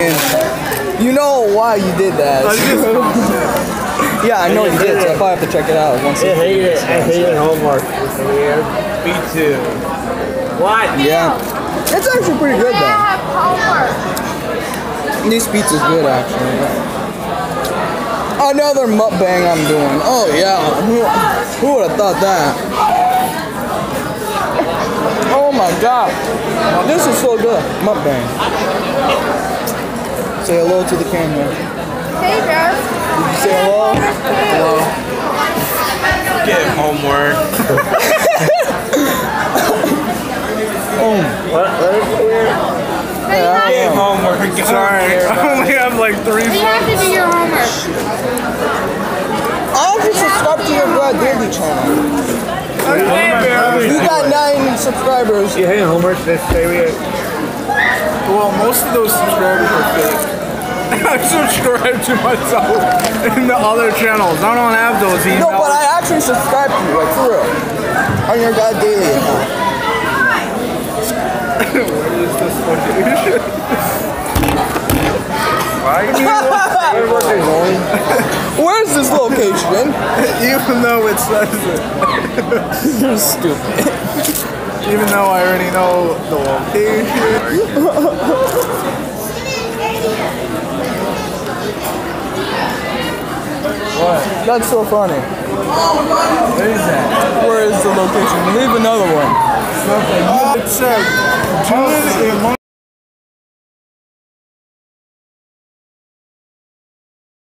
You know why you did that. yeah, I know you did, so I probably have to check it out once I hate it. I hate it homework. Me too. What? Yeah. It's actually pretty good though. have homework. This pizza's good actually. Another mukbang I'm doing. Oh yeah. Who, who would have thought that? Oh my god. This is so good. Mukbang. Say hello to the camera. Hey, Jeff. Say hello. Hello. Get homework. Um, what? What is it? Yeah, I Get homework. Sorry. I only have like three. You have to do your homework. I actually subscribe to your Glad Daily channel. Okay, You got nine subscribers. You hate homework this day weird. Well, most of those subscribers are fake. I subscribe to myself in the other channels. I don't have those emails. No, but I actually subscribe to you, like for real. On your Glad Daily account. What is this location? Why do you Where's this location? Even though it says it. You're stupid. Even though I already know the location. That's so funny. What is that? Where is the location? Leave another one. Said, tune in